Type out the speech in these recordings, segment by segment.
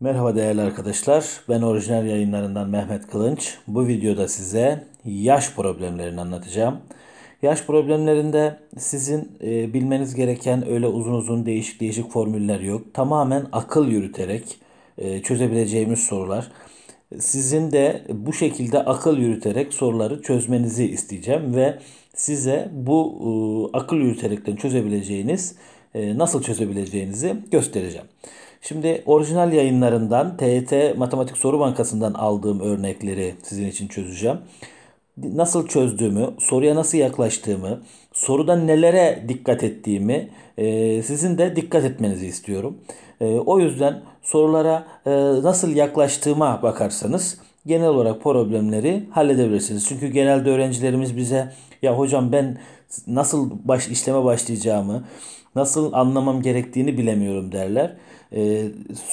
Merhaba değerli arkadaşlar. Ben orijinal yayınlarından Mehmet Kılınç. Bu videoda size yaş problemlerini anlatacağım. Yaş problemlerinde sizin e, bilmeniz gereken öyle uzun uzun değişik değişik formüller yok. Tamamen akıl yürüterek e, çözebileceğimiz sorular. Sizin de bu şekilde akıl yürüterek soruları çözmenizi isteyeceğim ve size bu e, akıl yürüterekten çözebileceğiniz e, nasıl çözebileceğinizi göstereceğim. Şimdi orijinal yayınlarından TET Matematik Soru Bankası'ndan aldığım örnekleri sizin için çözeceğim. Nasıl çözdüğümü, soruya nasıl yaklaştığımı, soruda nelere dikkat ettiğimi e, sizin de dikkat etmenizi istiyorum. E, o yüzden sorulara e, nasıl yaklaştığıma bakarsanız genel olarak problemleri halledebilirsiniz. Çünkü genelde öğrencilerimiz bize ya hocam ben nasıl baş işleme başlayacağımı, nasıl anlamam gerektiğini bilemiyorum derler. Ee,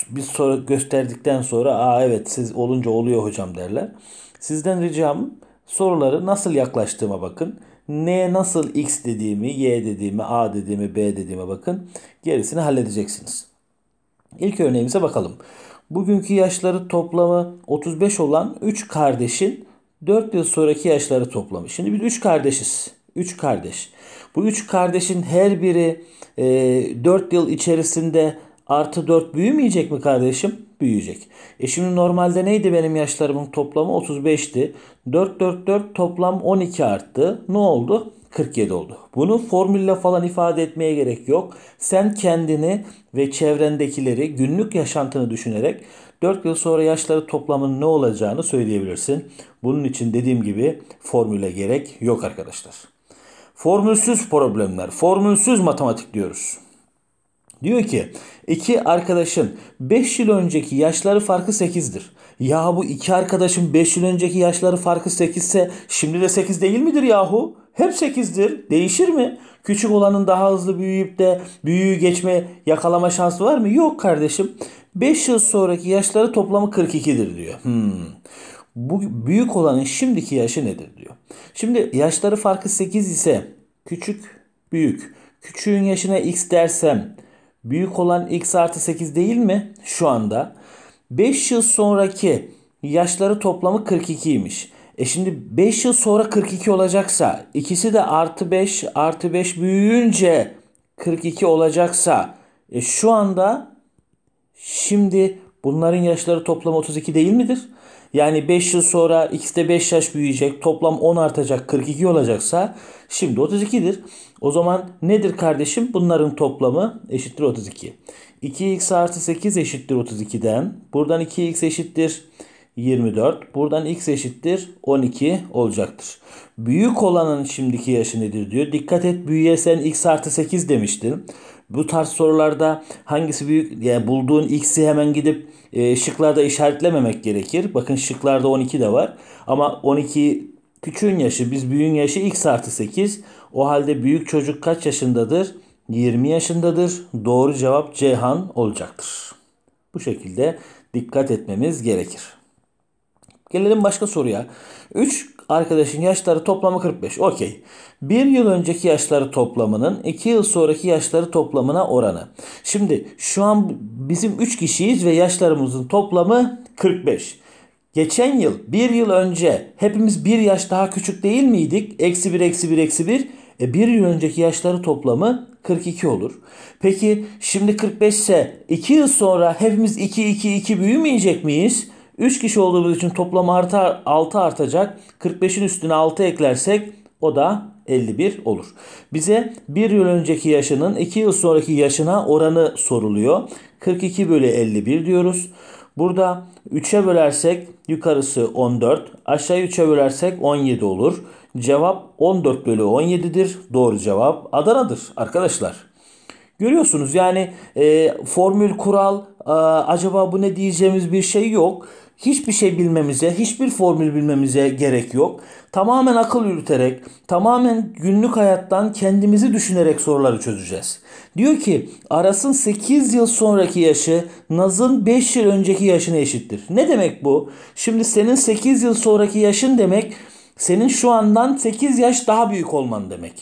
bir soru gösterdikten sonra aa evet siz olunca oluyor hocam derler. Sizden ricam soruları nasıl yaklaştığıma bakın. Neye nasıl x dediğimi, y dediğimi, a dediğimi, b dediğime bakın. Gerisini halledeceksiniz. İlk örneğimize bakalım. Bugünkü yaşları toplamı 35 olan 3 kardeşin 4 yıl sonraki yaşları toplamı. Şimdi biz 3 kardeşiz. 3 kardeş. Bu 3 kardeşin her biri e, 4 yıl içerisinde artı 4 büyümeyecek mi kardeşim? Büyüyecek. E şimdi normalde neydi benim yaşlarımın toplamı? 35'ti. 4 4 4 toplam 12 arttı. Ne oldu? 47 oldu. Bunu formülle falan ifade etmeye gerek yok. Sen kendini ve çevrendekileri günlük yaşantını düşünerek 4 yıl sonra yaşları toplamının ne olacağını söyleyebilirsin. Bunun için dediğim gibi formüle gerek yok arkadaşlar. Formülsüz problemler, formülsüz matematik diyoruz. Diyor ki iki arkadaşın 5 yıl önceki yaşları farkı 8'dir. Ya bu iki arkadaşın 5 yıl önceki yaşları farkı 8 ise şimdi de 8 değil midir yahu? Hep 8'dir. Değişir mi? Küçük olanın daha hızlı büyüyüp de büyüğü geçme yakalama şansı var mı? Yok kardeşim. 5 yıl sonraki yaşları toplamı 42'dir diyor. Hmm. Bu büyük olanın şimdiki yaşı nedir diyor. Şimdi yaşları farkı 8 ise küçük büyük. Küçüğün yaşına x dersem büyük olan x artı 8 değil mi? Şu anda. 5 yıl sonraki yaşları toplamı 42'ymiş. E şimdi 5 yıl sonra 42 olacaksa ikisi de artı 5 artı 5 büyüyünce 42 olacaksa e şu anda şimdi bunların yaşları toplam 32 değil midir? Yani 5 yıl sonra ikisi de 5 yaş büyüyecek. Toplam 10 artacak 42 olacaksa şimdi 32'dir. O zaman nedir kardeşim? Bunların toplamı eşittir 32. 2x artı 8 eşittir 32'den. Buradan 2x eşittir 24. Buradan x eşittir 12 olacaktır. Büyük olanın şimdiki yaşı nedir diyor. Dikkat et büyüye x artı 8 demiştin. Bu tarz sorularda hangisi büyük yani bulduğun x'i hemen gidip e, şıklarda işaretlememek gerekir. Bakın şıklarda 12 de var. Ama 12 küçüğün yaşı biz büyüğün yaşı x artı 8. O halde büyük çocuk kaç yaşındadır? 20 yaşındadır. Doğru cevap Ceyhan olacaktır. Bu şekilde dikkat etmemiz gerekir. Gelelim başka soruya. 3 arkadaşın yaşları toplamı 45. Okey. Bir yıl önceki yaşları toplamının 2 yıl sonraki yaşları toplamına oranı. Şimdi şu an bizim 3 kişiyiz ve yaşlarımızın toplamı 45. Geçen yıl, bir yıl önce hepimiz bir yaş daha küçük değil miydik? Eksi 1, eksi 1, eksi 1. E bir yıl önceki yaşları toplamı 42 olur. Peki şimdi 45 ise 2 yıl sonra hepimiz 2, 2, 2 büyümeyecek miyiz? 3 kişi olduğumuz için toplam artar, 6 artacak. 45'in üstüne 6 eklersek o da 51 olur. Bize 1 yıl önceki yaşının 2 yıl sonraki yaşına oranı soruluyor. 42 bölü 51 diyoruz. Burada 3'e bölersek yukarısı 14, aşağı 3'e bölersek 17 olur. Cevap 14 bölü 17'dir. Doğru cevap Adana'dır arkadaşlar. Görüyorsunuz yani e, formül kural e, acaba bu ne diyeceğimiz bir şey yok. Hiçbir şey bilmemize, hiçbir formül bilmemize gerek yok. Tamamen akıl yürüterek, tamamen günlük hayattan kendimizi düşünerek soruları çözeceğiz. Diyor ki Aras'ın 8 yıl sonraki yaşı Naz'ın 5 yıl önceki yaşına eşittir. Ne demek bu? Şimdi senin 8 yıl sonraki yaşın demek senin şu andan 8 yaş daha büyük olman demek.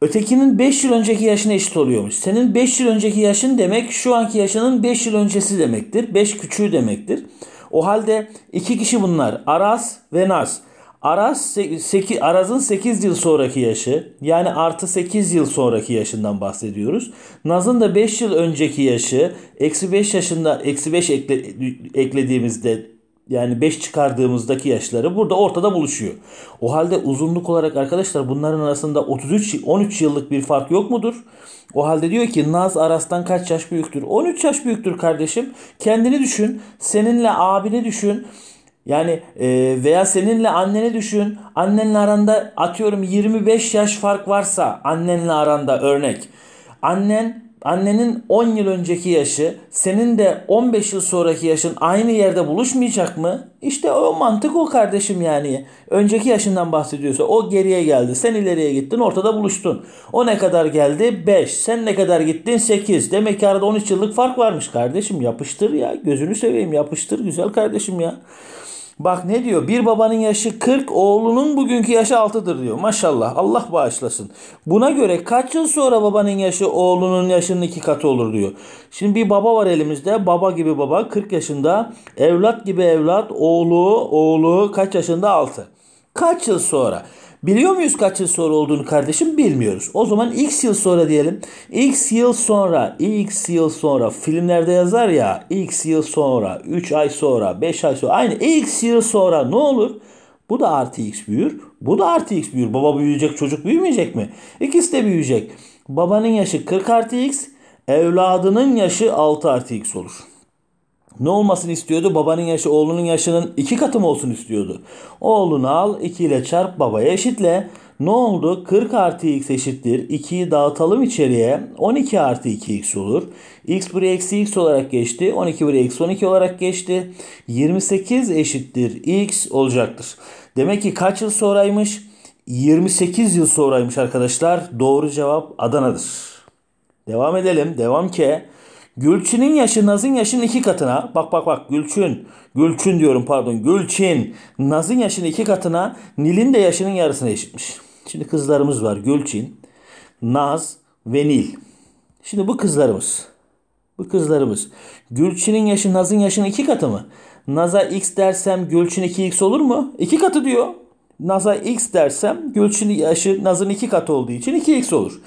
Ötekinin 5 yıl önceki yaşına eşit oluyormuş. Senin 5 yıl önceki yaşın demek şu anki yaşının 5 yıl öncesi demektir. 5 küçüğü demektir. O halde iki kişi bunlar. Aras ve Naz. Aras 8, Araz'ın 8 yıl sonraki yaşı yani artı 8 yıl sonraki yaşından bahsediyoruz. Naz'ın da 5 yıl önceki yaşı eksi 5 yaşında eksi 5 ekle, eklediğimizde yani 5 çıkardığımızdaki yaşları burada ortada buluşuyor. O halde uzunluk olarak arkadaşlar bunların arasında 33 13 yıllık bir fark yok mudur? O halde diyor ki Naz Aras'tan kaç yaş büyüktür? 13 yaş büyüktür kardeşim. Kendini düşün. Seninle abini düşün. Yani e, veya seninle anneni düşün. Annenle aranda atıyorum 25 yaş fark varsa annenle aranda örnek. Annen annenin 10 yıl önceki yaşı senin de 15 yıl sonraki yaşın aynı yerde buluşmayacak mı? İşte o mantık o kardeşim yani. Önceki yaşından bahsediyorsa o geriye geldi. Sen ileriye gittin ortada buluştun. O ne kadar geldi? 5. Sen ne kadar gittin? 8. Demek ki arada 13 yıllık fark varmış kardeşim. Yapıştır ya. Gözünü seveyim yapıştır güzel kardeşim ya. Bak ne diyor? Bir babanın yaşı 40, oğlunun bugünkü yaşı 6'dır diyor. Maşallah. Allah bağışlasın. Buna göre kaç yıl sonra babanın yaşı oğlunun yaşının iki katı olur diyor. Şimdi bir baba var elimizde. Baba gibi baba 40 yaşında. Evlat gibi evlat. Oğlu, oğlu kaç yaşında? 6. Kaç yıl sonra? Biliyor muyuz kaç yıl sonra olduğunu kardeşim? Bilmiyoruz. O zaman x yıl sonra diyelim. x yıl sonra, x yıl sonra filmlerde yazar ya x yıl sonra, 3 ay sonra, 5 ay sonra aynı x yıl sonra ne olur? Bu da artı x büyür. Bu da artı x büyür. Baba büyüyecek çocuk büyümeyecek mi? İkisi de büyüyecek. Babanın yaşı 40 artı x, evladının yaşı 6 artı x olur ne olmasını istiyordu? Babanın yaşı oğlunun yaşının iki katı mı olsun istiyordu? Oğlunu al 2 ile çarp babaya eşitle. Ne oldu? 40 artı x eşittir. 2'yi dağıtalım içeriye. 12 artı 2x olur. x buraya eksi x olarak geçti. 12 buraya eksi 12 olarak geçti. 28 eşittir x olacaktır. Demek ki kaç yıl sonraymış? 28 yıl sonraymış arkadaşlar. Doğru cevap Adana'dır. Devam edelim. Devam ki. Gülçin'in yaşı Naz'ın yaşının iki katına. Bak bak bak Gülçin. Gülçin diyorum pardon. Gülçin. Naz'ın yaşının iki katına. Nil'in de yaşının yarısına eşitmiş. Şimdi kızlarımız var. Gülçin, Naz ve Nil. Şimdi bu kızlarımız. Bu kızlarımız. Gülçin'in yaşı Naz'ın yaşının iki katı mı? Naz'a x dersem Gülçin 2x olur mu? İki katı diyor. Naz'a x dersem Gülçin yaşı Naz'ın iki katı olduğu için 2x olur.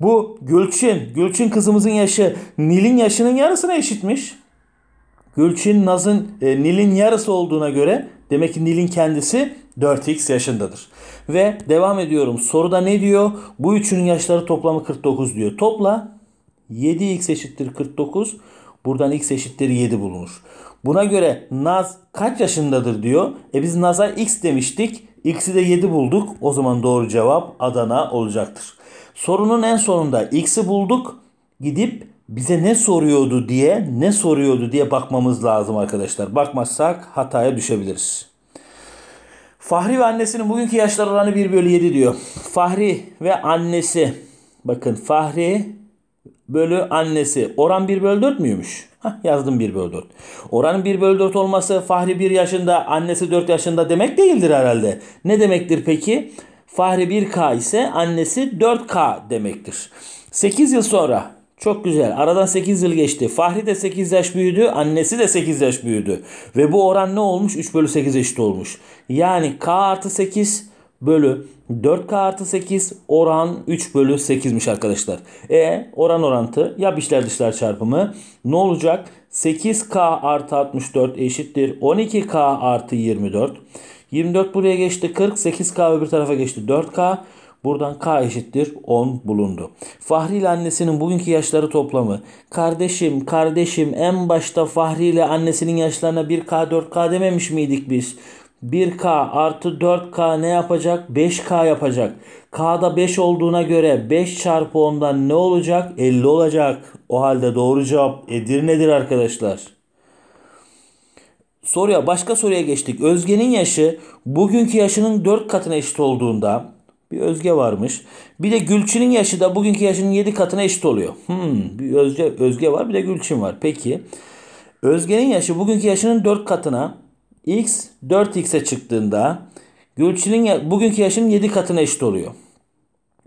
Bu Gülçin, Gülçin kızımızın yaşı Nil'in yaşının yarısına eşitmiş. Gülçin Naz'ın e, Nil'in yarısı olduğuna göre demek ki Nil'in kendisi 4x yaşındadır. Ve devam ediyorum. Soruda ne diyor? Bu üçünün yaşları toplamı 49 diyor. Topla 7x eşittir 49. Buradan x eşittir 7 bulunur. Buna göre Naz kaç yaşındadır diyor. E biz Naz'a x demiştik. X'i de 7 bulduk. O zaman doğru cevap Adana olacaktır. Sorunun en sonunda x'i bulduk. Gidip bize ne soruyordu diye ne soruyordu diye bakmamız lazım arkadaşlar. Bakmazsak hataya düşebiliriz. Fahri ve annesinin bugünkü yaşlar oranı 1 bölü 7 diyor. Fahri ve annesi. Bakın Fahri bölü annesi. Oran 1 bölü 4 müymüş? Hah, yazdım 1 bölü 4. Oranın 1 bölü 4 olması Fahri 1 yaşında annesi 4 yaşında demek değildir herhalde. Ne demektir peki? Fahri 1K ise annesi 4K demektir. 8 yıl sonra çok güzel. Aradan 8 yıl geçti. Fahri de 8 yaş büyüdü. Annesi de 8 yaş büyüdü. Ve bu oran ne olmuş? 3 bölü 8 eşit olmuş. Yani K artı 8 bölü 4K artı 8 oran 3 bölü 8'miş arkadaşlar. E oran orantı yap işler dışlar çarpımı ne olacak? 8K artı 64 eşittir 12K artı 24. 24 buraya geçti 40. 8K öbür tarafa geçti 4K. Buradan K eşittir 10 bulundu. Fahri ile annesinin bugünkü yaşları toplamı. Kardeşim kardeşim en başta Fahri ile annesinin yaşlarına 1K 4K dememiş miydik biz? 1K artı 4K ne yapacak? 5K yapacak. K'da 5 olduğuna göre 5 çarpı 10'dan ne olacak? 50 olacak. O halde doğru cevap Edirne'dir arkadaşlar. Soruya başka soruya geçtik. Özge'nin yaşı bugünkü yaşının 4 katına eşit olduğunda bir Özge varmış. Bir de Gülçin'in yaşı da bugünkü yaşının 7 katına eşit oluyor. Hmm, bir Özge, Özge var bir de Gülçin var. Peki Özge'nin yaşı bugünkü yaşının 4 katına x 4x'e çıktığında Gülçin'in bugünkü yaşının 7 katına eşit oluyor.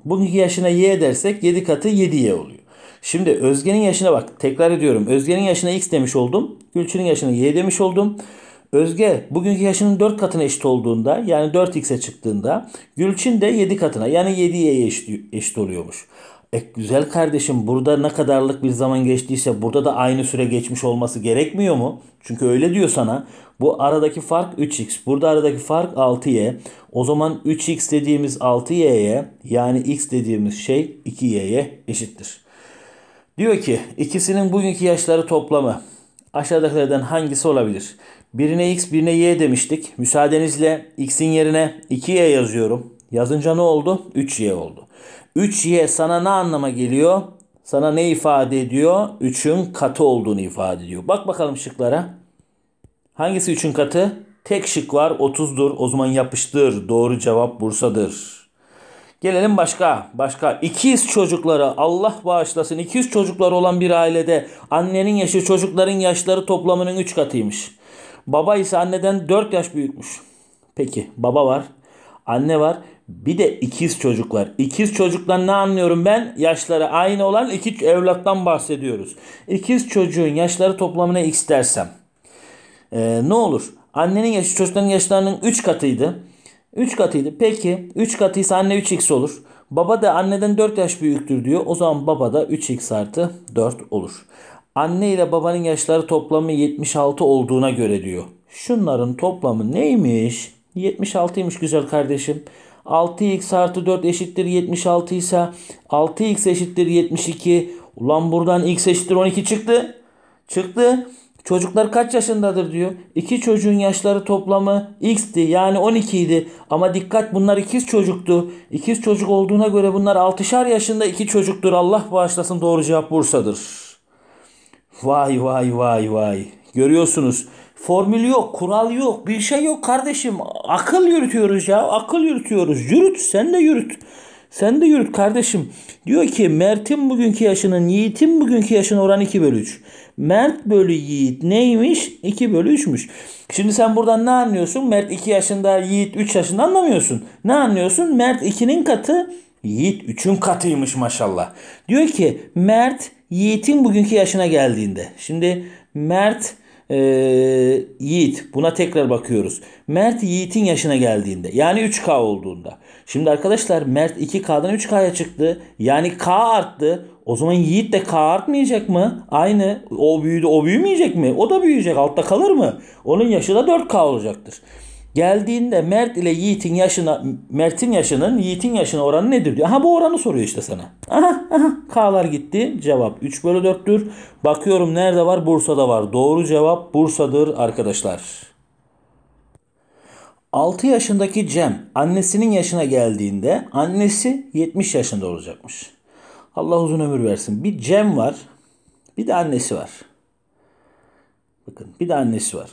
Bugünkü yaşına y dersek 7 katı 7y oluyor. Şimdi Özge'nin yaşına bak. Tekrar ediyorum. Özge'nin yaşına x demiş oldum. Gülçin'in yaşına y demiş oldum. Özge bugünkü yaşının 4 katına eşit olduğunda yani 4x'e çıktığında Gülçin de 7 katına yani 7y'ye eşit, eşit oluyormuş. E, güzel kardeşim burada ne kadarlık bir zaman geçtiyse burada da aynı süre geçmiş olması gerekmiyor mu? Çünkü öyle diyor sana. Bu aradaki fark 3x. Burada aradaki fark 6y. O zaman 3x dediğimiz 6y'ye yani x dediğimiz şey 2y'ye eşittir. Diyor ki ikisinin bugünkü yaşları toplamı aşağıdakilerden hangisi olabilir? Birine x birine y demiştik. Müsaadenizle x'in yerine 2y yazıyorum. Yazınca ne oldu? 3y oldu. 3y sana ne anlama geliyor? Sana ne ifade ediyor? 3'ün katı olduğunu ifade ediyor. Bak bakalım şıklara. Hangisi 3'ün katı? Tek şık var 30'dur. O zaman yapıştır. Doğru cevap Bursa'dır. Gelelim başka. Başka. İkiz çocuklara Allah bağışlasın. İkiz çocukları olan bir ailede annenin yaşı çocukların yaşları toplamının 3 katıymış. Baba ise anneden 4 yaş büyükmüş. Peki baba var. Anne var. Bir de ikiz çocuk var. İkiz çocuktan ne anlıyorum ben? Yaşları aynı olan iki evlattan bahsediyoruz. İkiz çocuğun yaşları toplamına x dersem. Ee, ne olur? Annenin yaşı çocukların yaşlarının 3 katıydı. 3 katıydı. Peki 3 katıysa anne 3x olur. Baba da anneden 4 yaş büyüktür diyor. O zaman baba da 3x artı 4 olur. Anne ile babanın yaşları toplamı 76 olduğuna göre diyor. Şunların toplamı neymiş? 76'ymış güzel kardeşim. 6x artı 4 eşittir 76 ise 6x eşittir 72. Ulan buradan x eşittir 12 çıktı. Çıktı. Çocuklar kaç yaşındadır diyor. İki çocuğun yaşları toplamı x'ti yani 12 idi. Ama dikkat bunlar ikiz çocuktu. İkiz çocuk olduğuna göre bunlar 6'şar yaşında iki çocuktur. Allah bağışlasın doğru cevap Bursa'dır. Vay vay vay vay. Görüyorsunuz formül yok, kural yok, bir şey yok kardeşim. Akıl yürütüyoruz ya, akıl yürütüyoruz. Yürüt, sen de yürüt. Sen de yürüt kardeşim. Diyor ki Mert'in bugünkü yaşının Yiğit'in bugünkü yaşının oranı 2 bölü 3. Mert bölü Yiğit neymiş? 2 bölü 3'müş. Şimdi sen buradan ne anlıyorsun? Mert 2 yaşında, Yiğit 3 yaşında anlamıyorsun. Ne anlıyorsun? Mert 2'nin katı, Yiğit 3'ün katıymış maşallah. Diyor ki Mert Yiğit'in bugünkü yaşına geldiğinde. Şimdi Mert e, Yiğit buna tekrar bakıyoruz. Mert Yiğit'in yaşına geldiğinde yani 3K olduğunda. Şimdi arkadaşlar Mert 2K'dan 3K'ya çıktı. Yani K arttı. O zaman Yiğit de K artmayacak mı? Aynı. O büyüdü. O büyümeyecek mi? O da büyüyecek. Altta kalır mı? Onun yaşı da 4K olacaktır. Geldiğinde Mert ile Yiğit'in yaşına Mert'in yaşının Yiğit'in yaşına oranı nedir diyor. Aha bu oranı soruyor işte sana. Aha aha K'lar gitti. Cevap 3 bölü 4'tür. Bakıyorum nerede var? Bursa'da var. Doğru cevap Bursa'dır arkadaşlar. 6 yaşındaki Cem annesinin yaşına geldiğinde annesi 70 yaşında olacakmış. Allah uzun ömür versin. Bir Cem var. Bir de annesi var. Bakın bir de annesi var.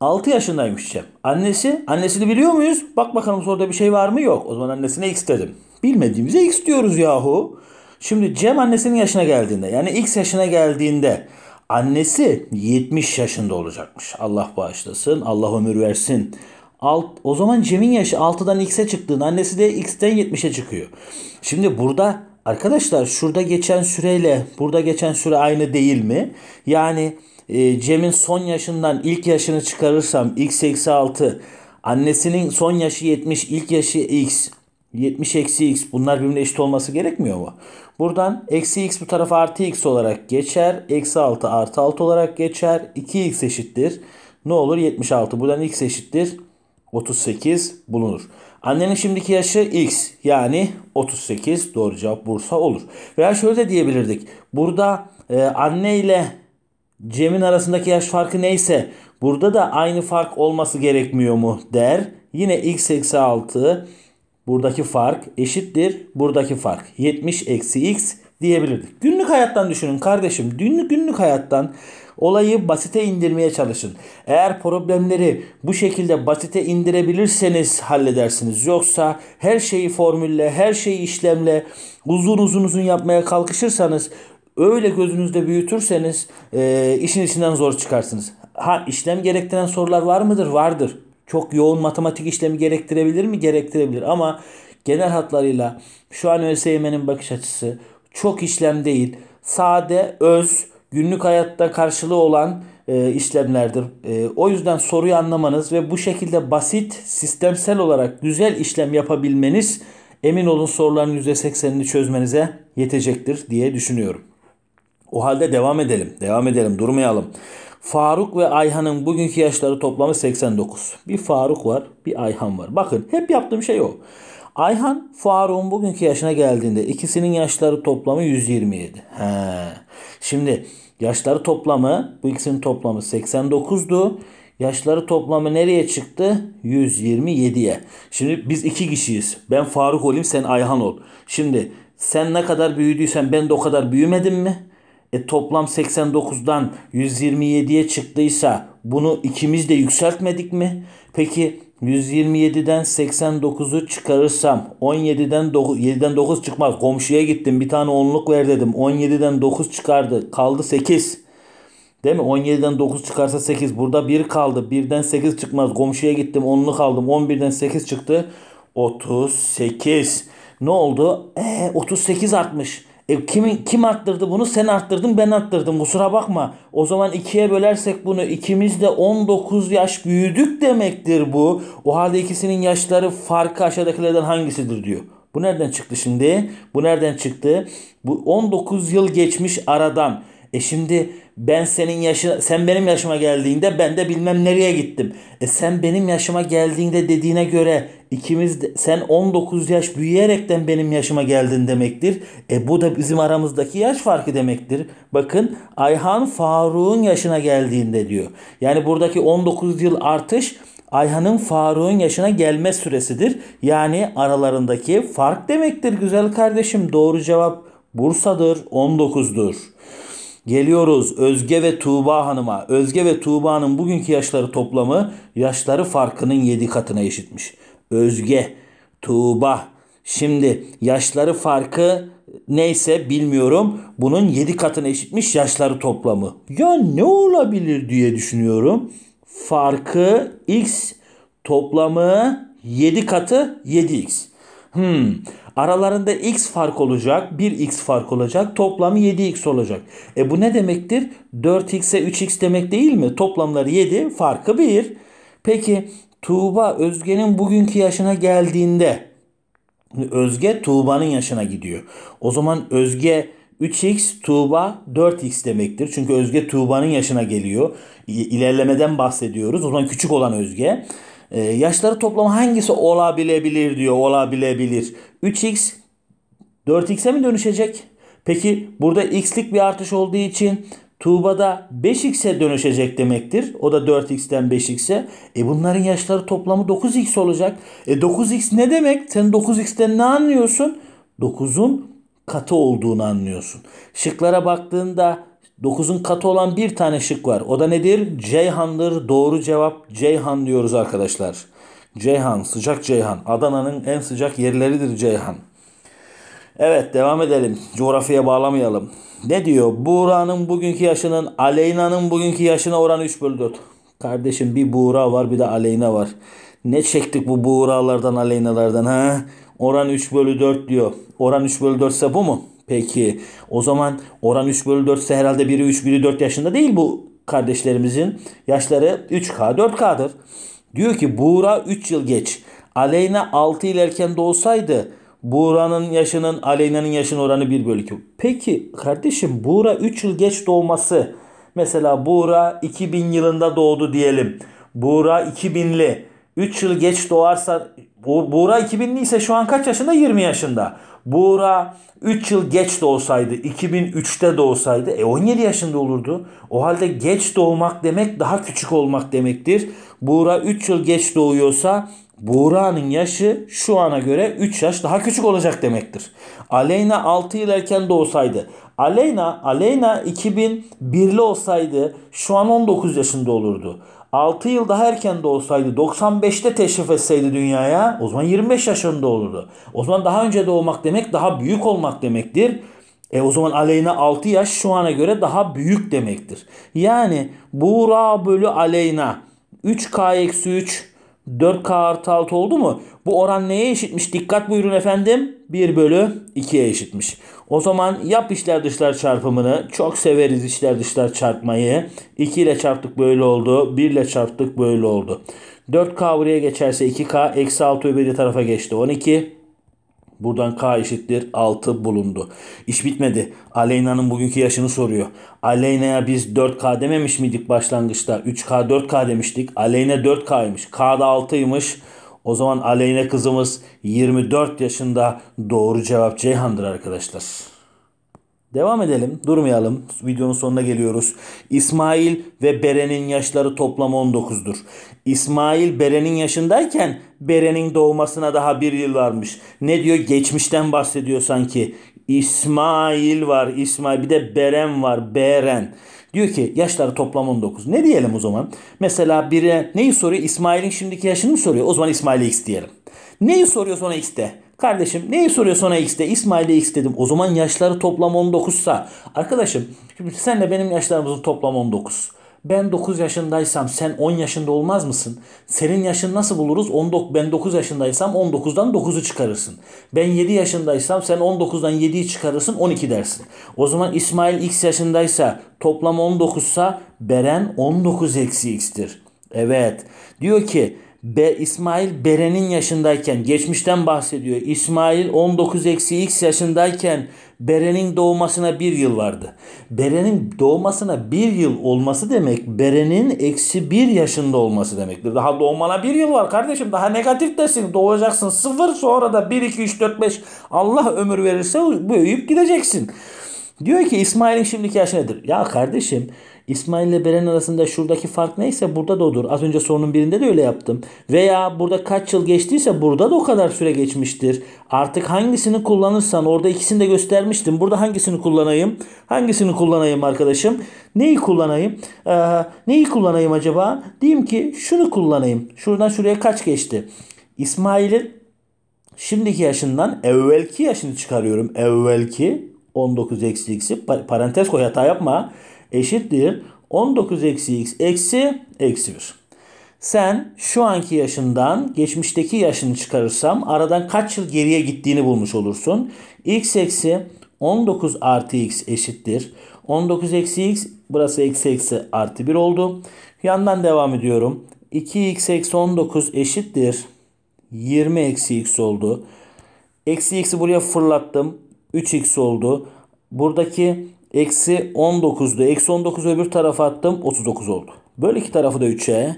6 yaşındaymış Cem. Annesi, annesini biliyor muyuz? Bak bakalım soruda bir şey var mı? Yok. O zaman annesine X dedim. Bilmediğimize X diyoruz yahu. Şimdi Cem annesinin yaşına geldiğinde yani X yaşına geldiğinde annesi 70 yaşında olacakmış. Allah bağışlasın. Allah ömür versin. Alt, o zaman Cem'in yaşı 6'dan X'e çıktığında annesi de X'ten 70'e çıkıyor. Şimdi burada arkadaşlar şurada geçen süreyle burada geçen süre aynı değil mi? Yani e, Cem'in son yaşından ilk yaşını çıkarırsam x eksi 6 annesinin son yaşı 70 ilk yaşı x 70 eksi x bunlar birbirine eşit olması gerekmiyor mu? Buradan eksi x bu tarafa artı x olarak geçer. Eksi 6 artı 6 olarak geçer. 2x eşittir. Ne olur? 76. Buradan x eşittir. 38 bulunur. Annenin şimdiki yaşı x yani 38 doğru cevap Bursa olur. Veya şöyle de diyebilirdik. Burada e, anne ile Cem'in arasındaki yaş farkı neyse burada da aynı fark olması gerekmiyor mu der. Yine x eksi 6 buradaki fark eşittir buradaki fark. 70 eksi x diyebilirdik. Günlük hayattan düşünün kardeşim. Günlük günlük hayattan olayı basite indirmeye çalışın. Eğer problemleri bu şekilde basite indirebilirseniz halledersiniz. Yoksa her şeyi formülle, her şeyi işlemle uzun uzun uzun yapmaya kalkışırsanız öyle gözünüzde büyütürseniz e, işin içinden zor çıkarsınız. Ha işlem gerektiren sorular var mıdır? Vardır. Çok yoğun matematik işlemi gerektirebilir mi? Gerektirebilir ama genel hatlarıyla şu an ÖSYM'nin bakış açısı çok işlem değil. Sade, öz, günlük hayatta karşılığı olan e, işlemlerdir. E, o yüzden soruyu anlamanız ve bu şekilde basit, sistemsel olarak güzel işlem yapabilmeniz emin olun soruların %80'ini çözmenize yetecektir diye düşünüyorum. O halde devam edelim. Devam edelim. Durmayalım. Faruk ve Ayhan'ın bugünkü yaşları toplamı 89. Bir Faruk var, bir Ayhan var. Bakın hep yaptığım şey o. Ayhan Faruk'un bugünkü yaşına geldiğinde ikisinin yaşları toplamı 127. He. Şimdi yaşları toplamı bu ikisinin toplamı 89'du. Yaşları toplamı nereye çıktı? 127'ye. Şimdi biz iki kişiyiz. Ben Faruk olayım sen Ayhan ol. Şimdi sen ne kadar büyüdüysen ben de o kadar büyümedim mi? E toplam 89'dan 127'ye çıktıysa bunu ikimiz de yükseltmedik mi? Peki 127'den 89'u çıkarırsam 17'den 9, 7'den 9 çıkmaz. Komşuya gittim bir tane onluk ver dedim. 17'den 9 çıkardı. Kaldı 8. Değil mi? 17'den 9 çıkarsa 8. Burada 1 kaldı. 1'den 8 çıkmaz. Komşuya gittim onluk aldım. 11'den 8 çıktı. 38. Ne oldu? E, 38 artmış. E, kimin, kim arttırdı bunu? Sen arttırdın ben arttırdım. Kusura bakma. O zaman ikiye bölersek bunu ikimiz de 19 yaş büyüdük demektir bu. O halde ikisinin yaşları farkı aşağıdakilerden hangisidir diyor. Bu nereden çıktı şimdi? Bu nereden çıktı? Bu 19 yıl geçmiş aradan. E şimdi ben senin yaşı sen benim yaşıma geldiğinde ben de bilmem nereye gittim. E sen benim yaşıma geldiğinde dediğine göre ikimiz de, sen 19 yaş büyüyerekten benim yaşıma geldin demektir. E bu da bizim aramızdaki yaş farkı demektir. Bakın Ayhan Faruk'un yaşına geldiğinde diyor. Yani buradaki 19 yıl artış Ayhan'ın Faruk'un yaşına gelme süresidir. Yani aralarındaki fark demektir güzel kardeşim. Doğru cevap Bursa'dır 19'dur. Geliyoruz Özge ve Tuğba Hanım'a. Özge ve Tuğba'nın bugünkü yaşları toplamı yaşları farkının 7 katına eşitmiş. Özge, Tuğba. Şimdi yaşları farkı neyse bilmiyorum. Bunun 7 katına eşitmiş yaşları toplamı. Ya ne olabilir diye düşünüyorum. Farkı x toplamı 7 katı 7x. Hmm. Aralarında x fark olacak. 1x fark olacak. Toplamı 7x olacak. E bu ne demektir? 4x'e 3x demek değil mi? Toplamları 7, farkı 1. Peki Tuğba Özge'nin bugünkü yaşına geldiğinde Özge Tuğba'nın yaşına gidiyor. O zaman Özge 3x Tuğba 4x demektir. Çünkü Özge Tuğba'nın yaşına geliyor. İlerlemeden bahsediyoruz. O zaman küçük olan Özge. Ee, yaşları toplamı hangisi olabilebilir diyor. Olabilebilir. 3x 4x'e mi dönüşecek? Peki burada x'lik bir artış olduğu için Tuğba'da 5x'e dönüşecek demektir. O da 4x'ten 5x'e. E bunların yaşları toplamı 9x olacak. E 9x ne demek? Sen 9x'ten ne anlıyorsun? 9'un katı olduğunu anlıyorsun. Şıklara baktığında 9'un katı olan bir tane şık var. O da nedir? Ceyhan'dır. Doğru cevap Ceyhan diyoruz arkadaşlar. Ceyhan, sıcak Ceyhan. Adana'nın en sıcak yerleridir Ceyhan. Evet devam edelim. Coğrafyaya bağlamayalım. Ne diyor? Buğra'nın bugünkü yaşının Aleyna'nın bugünkü yaşına oranı 3 bölü 4. Kardeşim bir Buğra var bir de Aleyna var. Ne çektik bu Buğra'lardan Aleyna'lardan ha? Oran 3 bölü 4 diyor. Oran 3 bölü 4 ise bu mu? Peki o zaman oran 3 bölü 4 ise herhalde biri 3 biri 4 yaşında değil bu kardeşlerimizin. Yaşları 3K 4K'dır. Diyor ki Buğra 3 yıl geç. Aleyna 6 yıl erken doğsaydı Buğra'nın yaşının Aleyna'nın yaşının oranı 1 bölü 2. Peki kardeşim Buğra 3 yıl geç doğması. Mesela Buğra 2000 yılında doğdu diyelim. Buğra 2000'li. 3 yıl geç doğarsa Bu Buğra 2000'li ise şu an kaç yaşında? 20 yaşında. Buğra 3 yıl geç doğsaydı, 2003'te doğsaydı e 17 yaşında olurdu. O halde geç doğmak demek daha küçük olmak demektir. Buğra 3 yıl geç doğuyorsa Buğra'nın yaşı şu ana göre 3 yaş daha küçük olacak demektir. Aleyna 6 yıl erken doğsaydı. Aleyna, Aleyna 2001'li olsaydı şu an 19 yaşında olurdu. 6 yıl daha erken doğsaydı 95'te teşrif etseydi dünyaya o zaman 25 yaşında olurdu. O zaman daha önce doğmak demek daha büyük olmak demektir. E o zaman Aleyna 6 yaş şu ana göre daha büyük demektir. Yani Buğra bölü Aleyna 3K eksi 3 4K artı 6 oldu mu? Bu oran neye eşitmiş? Dikkat buyurun efendim. 1 bölü 2'ye eşitmiş. O zaman yap içler dışlar çarpımını. Çok severiz içler dışlar çarpmayı. 2 ile çarptık böyle oldu. 1 ile çarptık böyle oldu. 4K buraya geçerse 2K. Eksi 6 öbür tarafa geçti. 12. Buradan K eşittir 6 bulundu. İş bitmedi. Aleyna'nın bugünkü yaşını soruyor. Aleyna'ya biz 4K dememiş miydik başlangıçta? 3K 4K demiştik. Aleyna 4K'ymış. K'da 6'ymış. O zaman Aleyna kızımız 24 yaşında doğru cevap Ceyhan'dır arkadaşlar. Devam edelim. Durmayalım. Videonun sonuna geliyoruz. İsmail ve Beren'in yaşları toplam 19'dur. İsmail Beren'in yaşındayken Beren'in doğmasına daha bir yıl varmış. Ne diyor? Geçmişten bahsediyor sanki. İsmail var. İsmail bir de Beren var. Beren. Diyor ki yaşları toplam 19. Ne diyelim o zaman? Mesela biri neyi soruyor? İsmail'in şimdiki yaşını mı soruyor? O zaman İsmail'e x diyelim. Neyi soruyor sonra x de? Kardeşim neyi soruyor sonra x'te? İsmail'e x dedim. O zaman yaşları toplam 19 sa. Arkadaşım şimdi senle benim yaşlarımızın toplam 19. Ben 9 yaşındaysam sen 10 yaşında olmaz mısın? Senin yaşını nasıl buluruz? 19, ben 9 yaşındaysam 19'dan 9'u çıkarırsın. Ben 7 yaşındaysam sen 19'dan 7'yi çıkarırsın 12 dersin. O zaman İsmail x yaşındaysa toplam 19 sa Beren 19 eksi x'tir. Evet. Diyor ki Be İsmail Beren'in yaşındayken geçmişten bahsediyor. İsmail 19 eksi x yaşındayken Beren'in doğmasına bir yıl vardı. Beren'in doğmasına bir yıl olması demek Beren'in eksi bir yaşında olması demektir. Daha doğmana bir yıl var kardeşim. Daha negatif desin. Doğacaksın sıfır sonra da 1, 2, 3, 4, 5 Allah ömür verirse büyüyüp gideceksin. Diyor ki İsmail'in şimdiki yaşı nedir? Ya kardeşim İsmail ile Beren arasında şuradaki fark neyse burada da odur. Az önce sorunun birinde de öyle yaptım. Veya burada kaç yıl geçtiyse burada da o kadar süre geçmiştir. Artık hangisini kullanırsan orada ikisini de göstermiştim. Burada hangisini kullanayım? Hangisini kullanayım arkadaşım? Neyi kullanayım? Ee, neyi kullanayım acaba? Diyeyim ki şunu kullanayım. Şuradan şuraya kaç geçti? İsmail'in şimdiki yaşından evvelki yaşını çıkarıyorum. Evvelki 19 eksi x'i parantez koy hata yapma eşittir 19 eksi x eksi eksi 1. Sen şu anki yaşından geçmişteki yaşını çıkarırsam aradan kaç yıl geriye gittiğini bulmuş olursun. x eksi 19 artı x eşittir. 19 eksi x burası eksi eksi artı 1 oldu. Yandan devam ediyorum. 2x eksi 19 eşittir. 20 eksi x oldu. Eksi x'i buraya fırlattım. 3x oldu. Buradaki Eksi 19'du. Eksi 19 öbür tarafa attım. 39 oldu. Böyle iki tarafı da 3'e.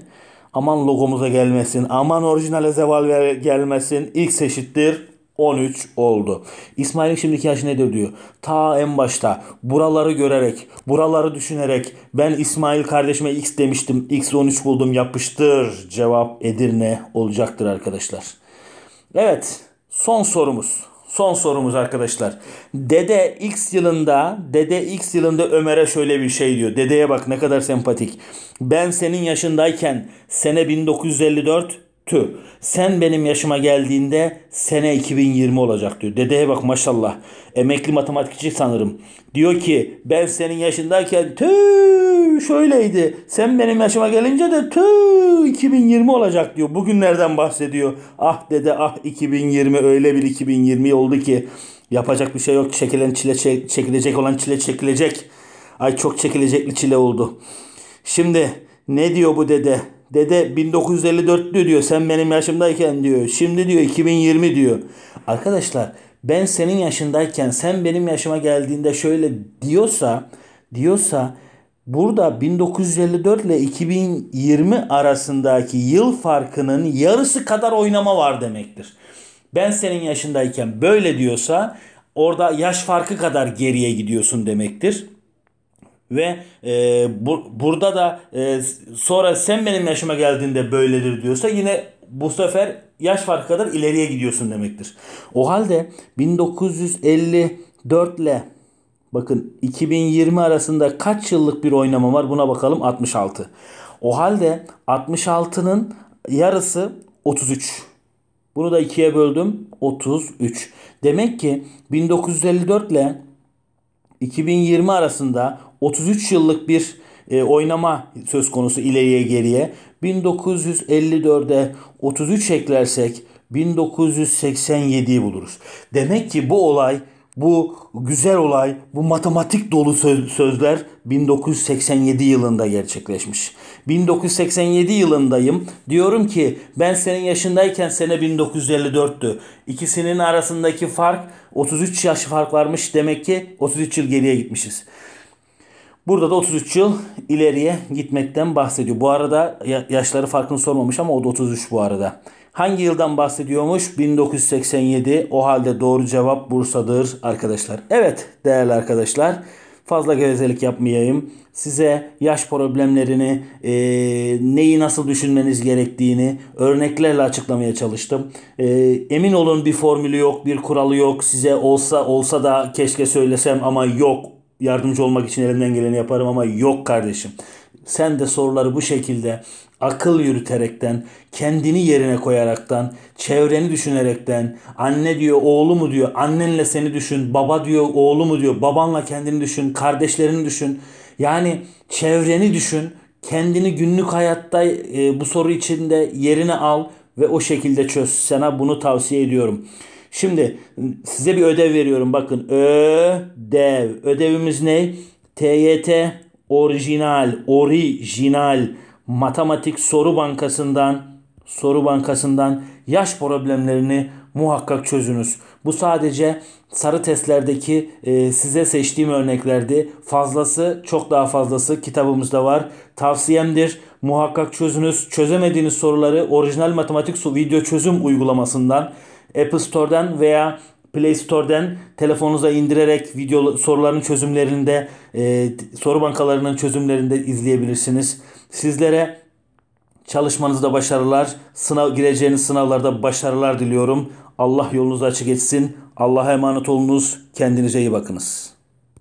Aman logomuza gelmesin. Aman orijinale zeval gelmesin. X eşittir 13 oldu. İsmail'in şimdiki yaşı nedir diyor. Ta en başta buraları görerek, buraları düşünerek ben İsmail kardeşime X demiştim. X 13 buldum yapıştır. Cevap Edirne olacaktır arkadaşlar. Evet son sorumuz. Son sorumuz arkadaşlar. Dede X yılında, Dede X yılında Ömer'e şöyle bir şey diyor. Dedeye bak ne kadar sempatik. Ben senin yaşındayken sene 1954 tü. Sen benim yaşıma geldiğinde sene 2020 olacak diyor. Dedeye bak maşallah. Emekli matematikçi sanırım. Diyor ki ben senin yaşındayken tü şöyleydi. Sen benim yaşıma gelince de tü 2020 olacak diyor. Bugünlerden bahsediyor. Ah dede ah 2020 öyle bir 2020 oldu ki yapacak bir şey yok. Çekilen çile çekilecek olan çile çekilecek. Ay çok çekilecekli çile oldu. Şimdi ne diyor bu dede? Dede 1954 diyor sen benim yaşımdayken diyor. Şimdi diyor 2020 diyor. Arkadaşlar ben senin yaşındayken sen benim yaşıma geldiğinde şöyle diyorsa diyorsa burada 1954 ile 2020 arasındaki yıl farkının yarısı kadar oynama var demektir. Ben senin yaşındayken böyle diyorsa orada yaş farkı kadar geriye gidiyorsun demektir. Ve e, bu, burada da e, sonra sen benim yaşıma geldiğinde böyledir diyorsa yine bu sefer yaş farkı kadar ileriye gidiyorsun demektir. O halde 1954 ile bakın 2020 arasında kaç yıllık bir oynama var buna bakalım 66. O halde 66'nın yarısı 33. Bunu da ikiye böldüm 33. Demek ki 1954 ile 2020 arasında 33 yıllık bir e, oynama söz konusu ileriye geriye. 1954'e 33 eklersek 1987'yi buluruz. Demek ki bu olay bu güzel olay, bu matematik dolu söz, sözler 1987 yılında gerçekleşmiş. 1987 yılındayım. Diyorum ki ben senin yaşındayken sene 1954'tü. İkisinin arasındaki fark 33 yaş fark varmış. Demek ki 33 yıl geriye gitmişiz. Burada da 33 yıl ileriye gitmekten bahsediyor. Bu arada yaşları farkını sormamış ama o da 33 bu arada. Hangi yıldan bahsediyormuş? 1987. O halde doğru cevap Bursa'dır arkadaşlar. Evet değerli arkadaşlar. Fazla gevezelik yapmayayım. Size yaş problemlerini, e, neyi nasıl düşünmeniz gerektiğini örneklerle açıklamaya çalıştım. E, emin olun bir formülü yok, bir kuralı yok. Size olsa olsa da keşke söylesem ama yok. Yardımcı olmak için elimden geleni yaparım ama yok kardeşim. Sen de soruları bu şekilde akıl yürüterekten, kendini yerine koyaraktan, çevreni düşünerekten, anne diyor oğlu mu diyor, annenle seni düşün, baba diyor oğlu mu diyor, babanla kendini düşün, kardeşlerini düşün. Yani çevreni düşün, kendini günlük hayatta e, bu soru içinde yerine al ve o şekilde çöz. Sana bunu tavsiye ediyorum. Şimdi size bir ödev veriyorum. Bakın ödev. Ödevimiz ne? TYT orijinal, orijinal matematik soru bankasından soru bankasından yaş problemlerini muhakkak çözünüz. Bu sadece sarı testlerdeki e, size seçtiğim örneklerdi. Fazlası çok daha fazlası kitabımızda var. Tavsiyemdir. Muhakkak çözünüz. Çözemediğiniz soruları orijinal matematik video çözüm uygulamasından Apple Store'dan veya Play Store'dan telefonunuza indirerek video soruların çözümlerinde e, soru bankalarının çözümlerinde izleyebilirsiniz. Sizlere çalışmanızda başarılar, sınav gireceğiniz sınavlarda başarılar diliyorum. Allah yolunuzu açık etsin. Allah'a emanet olunuz. Kendinize iyi bakınız.